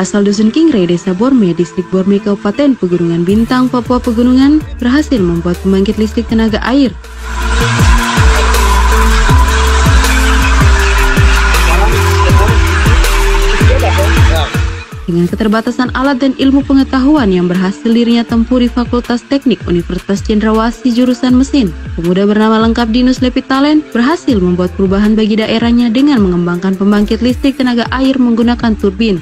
asal Dusun Kingre, Desa Borme, Distrik Borme, Kabupaten Pegunungan Bintang, Papua Pegunungan, berhasil membuat pembangkit listrik tenaga air. Dengan keterbatasan alat dan ilmu pengetahuan yang berhasil dirinya tempuh di Fakultas Teknik Universitas Cendrawasih jurusan mesin, pemuda bernama lengkap Dinus Lepitalen berhasil membuat perubahan bagi daerahnya dengan mengembangkan pembangkit listrik tenaga air menggunakan turbin.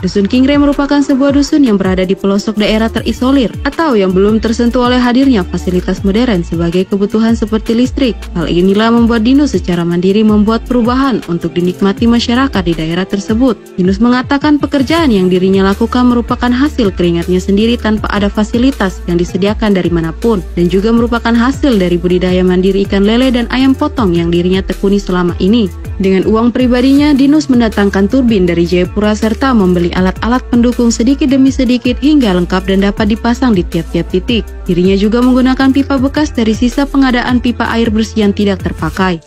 Dusun Kingre merupakan sebuah dusun yang berada di pelosok daerah terisolir atau yang belum tersentuh oleh hadirnya fasilitas modern sebagai kebutuhan seperti listrik. Hal inilah membuat Dinus secara mandiri membuat perubahan untuk dinikmati masyarakat di daerah tersebut. Dinus mengatakan pekerjaan yang dirinya lakukan merupakan hasil keringatnya sendiri tanpa ada fasilitas yang disediakan dari mana pun dan juga merupakan hasil dari budidaya mandiri ikan lele dan ayam potong yang dirinya tekuni selama ini. Dengan uang pribadinya, Dinus mendatangkan turbin dari Jayapura serta membeli alat-alat pendukung sedikit demi sedikit hingga lengkap dan dapat dipasang di tiap-tiap titik. Dirinya juga menggunakan pipa bekas dari sisa pengadaan pipa air bersih yang tidak terpakai.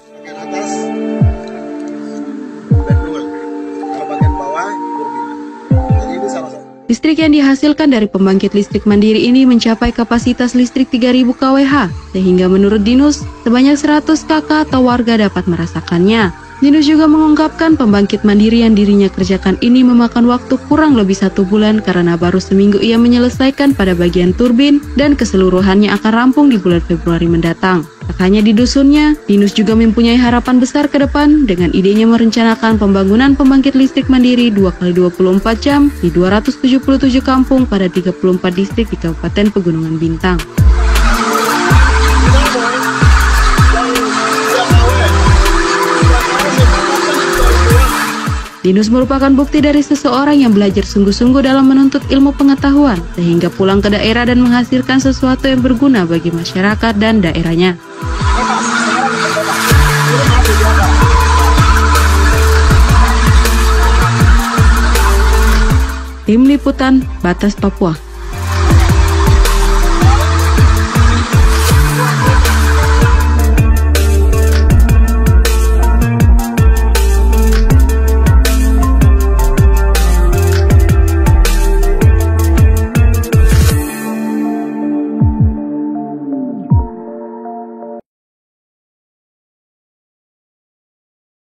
Listrik yang dihasilkan dari pembangkit listrik mandiri ini mencapai kapasitas listrik 3000 kWh, sehingga menurut Dinus, sebanyak 100 kakak atau warga dapat merasakannya. Dinus juga mengungkapkan pembangkit mandiri yang dirinya kerjakan ini memakan waktu kurang lebih satu bulan karena baru seminggu ia menyelesaikan pada bagian turbin dan keseluruhannya akan rampung di bulan Februari mendatang. Tak hanya di dusunnya, Dinus juga mempunyai harapan besar ke depan dengan idenya merencanakan pembangunan pembangkit listrik mandiri 2x24 jam di 277 kampung pada 34 distrik di Kabupaten Pegunungan Bintang. Dinus merupakan bukti dari seseorang yang belajar sungguh-sungguh dalam menuntut ilmu pengetahuan, sehingga pulang ke daerah dan menghasilkan sesuatu yang berguna bagi masyarakat dan daerahnya. Tim Liputan Batas Papua